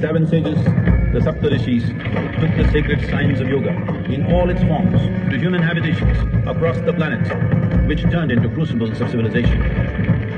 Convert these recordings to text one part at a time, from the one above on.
seven sages, the Saptarishis, took the sacred science of yoga in all its forms to human habitations across the planet, which turned into crucibles of civilization.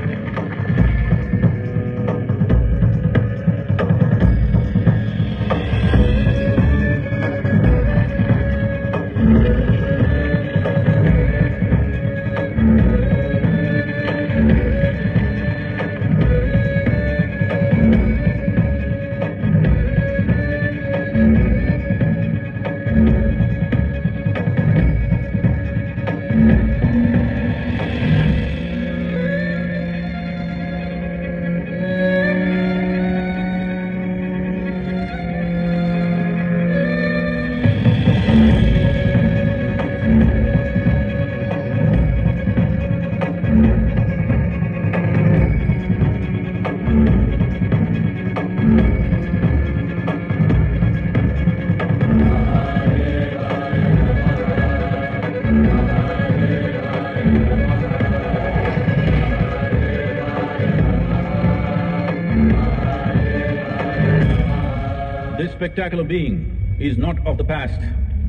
This spectacular being is not of the past,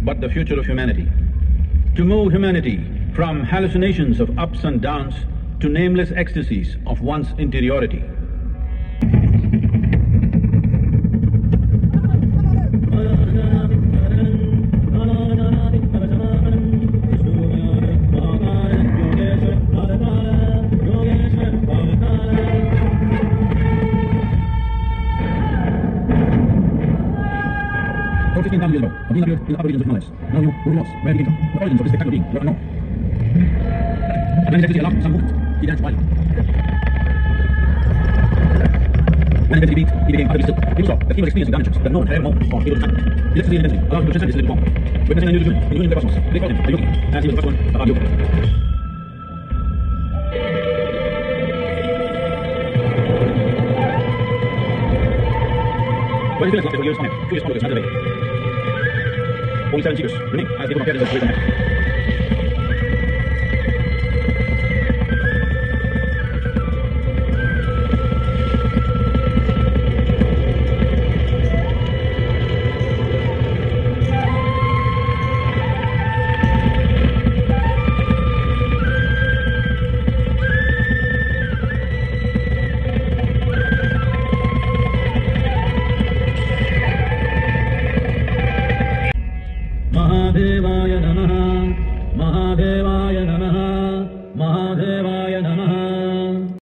but the future of humanity. To move humanity from hallucinations of ups and downs to nameless ecstasies of one's interiority. Over 15,000 years ago, a being appeared in the upper regions of Himalayas. Now you who he was, where he came the origins of this spectacular being were unknown. At when his ecstasy allowed some movement, he danced wildly. Intensity beat, he became utterly still. People saw that he was experiencing dimensions that no one had ever known or able to fathom. Ecstasy and intensity allowed him to transcend his limited form. Witnessing a new union, a union in the cosmos, they called him the yogi, as he was the first one about yoga. When his feelings lasted for years on end, 我们先记录，这里，还是你们拍的，对不对？